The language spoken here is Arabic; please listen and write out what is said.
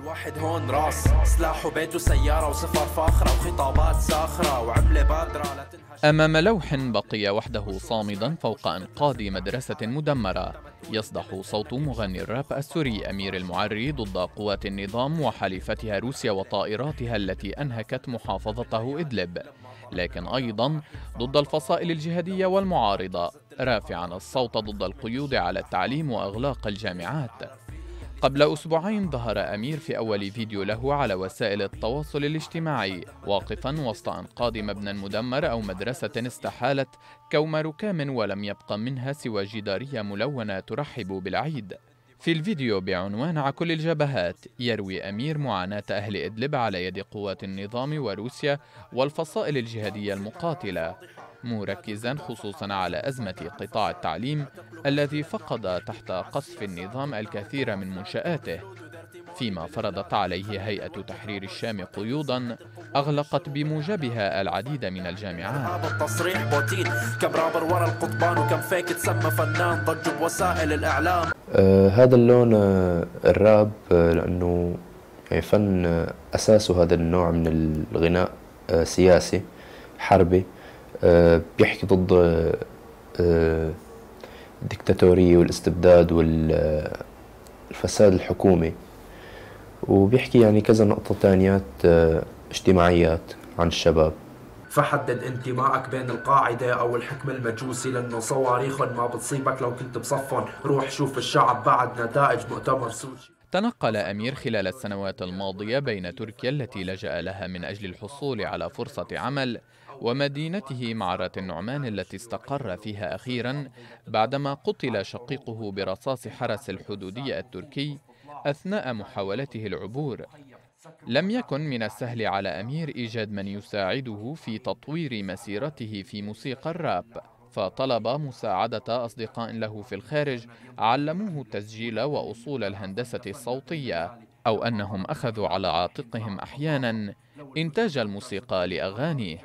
كل واحد هون راس. سلاح وبيت وسيارة وسفر فاخرة وخطابات ساخرة وعملة بادرة أمام لوح بقي وحده صامدا فوق أنقاض مدرسة مدمرة. يصدح صوت مغني الراب السوري أمير المعري ضد قوات النظام وحليفتها روسيا وطائراتها التي أنهكت محافظته إدلب. لكن أيضا ضد الفصائل الجهادية والمعارضة. رافعا الصوت ضد القيود على التعليم وإغلاق الجامعات. قبل أسبوعين ظهر أمير في أول فيديو له على وسائل التواصل الاجتماعي واقفا وسط أنقاض مبنى مدمر أو مدرسة استحالت كوم ركام ولم يبق منها سوى جدارية ملونة ترحب بالعيد. في الفيديو بعنوان على كل الجبهات يروي أمير معاناة أهل إدلب على يد قوات النظام وروسيا والفصائل الجهادية المقاتلة مركزا خصوصا على أزمة قطاع التعليم الذي فقد تحت قصف النظام الكثير من منشآته. فيما فرضت عليه هيئة تحرير الشام قيودا أغلقت بموجبها العديد من الجامعات. هذا التصريح بوتين كم رابر ورا القضبان وكم فيك تسمى فنان ضج بوسائل الإعلام. آه هذا اللون آه الراب آه لأنه يعني فن آه أساسه هذا النوع من الغناء آه سياسي حربي آه بيحكي ضد الدكتاتورية والاستبداد والفساد الحكومي. وبيحكي يعني كذا نقطة تانيات اجتماعيات عن الشباب. فحدد انتمائك بين القاعدة أو الحكم المجوسي لأنه صواريخهم ما بتصيبك لو كنت بصفهم. روح شوف الشعب بعد نتائج مؤتمر سوتشي تنقل أمير خلال السنوات الماضية بين تركيا التي لجأ لها من أجل الحصول على فرصة عمل ومدينته معرة النعمان التي استقر فيها أخيرا بعدما قتل شقيقه برصاص حرس الحدودية التركي أثناء محاولته العبور. لم يكن من السهل على أمير إيجاد من يساعده في تطوير مسيرته في موسيقى الراب فطلب مساعدة أصدقاء له في الخارج علموه التسجيل وأصول الهندسة الصوتية أو أنهم أخذوا على عاتقهم أحيانا إنتاج الموسيقى لأغانيه.